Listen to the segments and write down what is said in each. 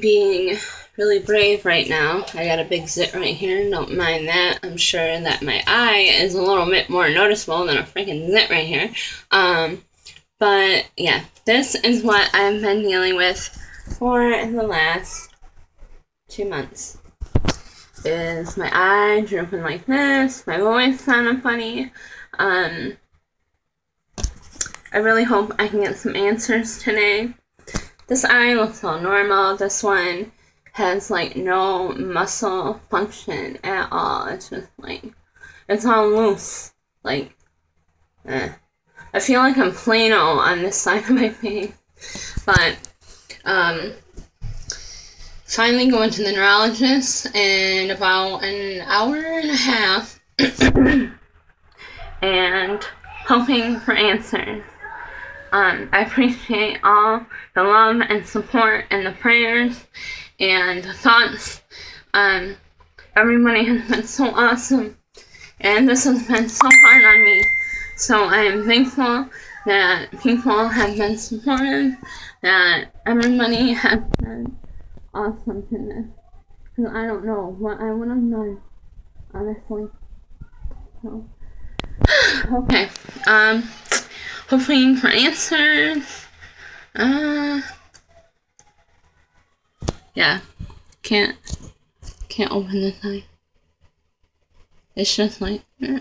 being really brave right now. I got a big zit right here. Don't mind that. I'm sure that my eye is a little bit more noticeable than a freaking zit right here. Um, but yeah, this is what I've been dealing with for the last two months. Is my eye drooping like this, my voice sounding funny. Um, I really hope I can get some answers today. This eye looks all normal. This one has like no muscle function at all. It's just like, it's all loose. Like, eh. I feel like I'm Plano on this side of my face. But, um, finally going to the neurologist in about an hour and a half. and hoping for answers. Um, I appreciate all the love and support and the prayers and the thoughts. Um, everybody has been so awesome, and this has been so hard on me. So I am thankful that people have been supportive, that everybody has been awesome to this. Because I don't know what I would have done, honestly. So, okay. Um, hoping for answers. Uh, yeah, can't can't open this eye. It's just like eh,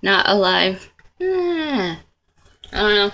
not alive. Eh, I don't know.